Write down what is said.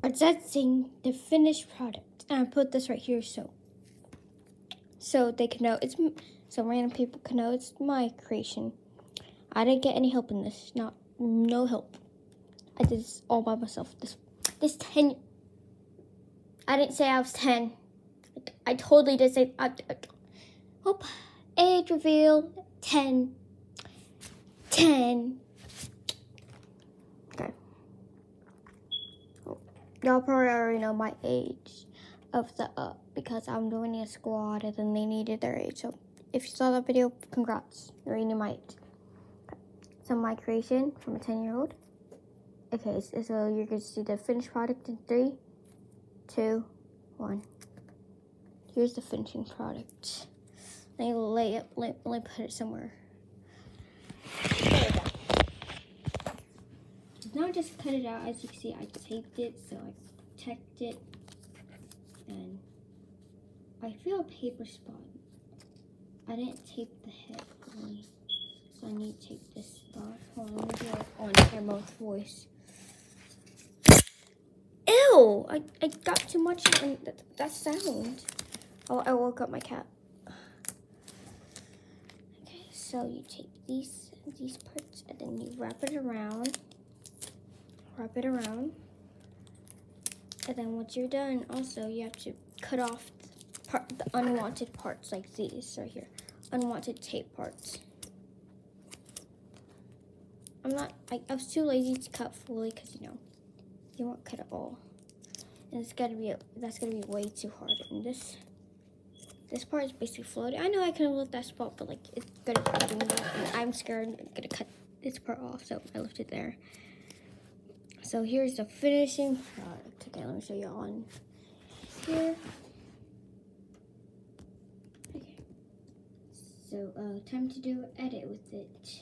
presenting the finished product. And I put this right here so so they can know it's so random people can know it's my creation. I didn't get any help in this. Not no help. I did this all by myself. This this ten. I didn't say I was ten. I, totally did say. I, I, oh, age reveal ten. Ten. Y'all probably already know my age of the up because I'm doing a squad and then they needed their age. So if you saw that video, congrats. You're in your might. So my creation from a 10 year old. Okay, so, you're going to see the finished product in three, two, one. Here's the finishing product. Me lay it, let me put it somewhere. Now just cut it out. As you can see, I taped it so I protect it. And I feel a paper spot. I didn't tape the head really. So I need to tape this spot. Hold on, let me do it on voice. Ew! I, I got too much in that, that sound. Oh, I woke up my cat. Okay, so you take these these parts and then you wrap it around. Wrap it around. And then once you're done, also you have to cut off part, the unwanted parts like these right here. Unwanted tape parts. I'm not, I, I was too lazy to cut fully because, you know, you won't cut it all. And it's gotta be, that's gonna be way too hard. And this, this part is basically floating. I know I could have left that spot, but like, it's gonna. And I'm scared I'm gonna cut this part off, so I left it there. So here's the finishing product. Okay, let me show you on here. Okay. So, uh, time to do edit with it.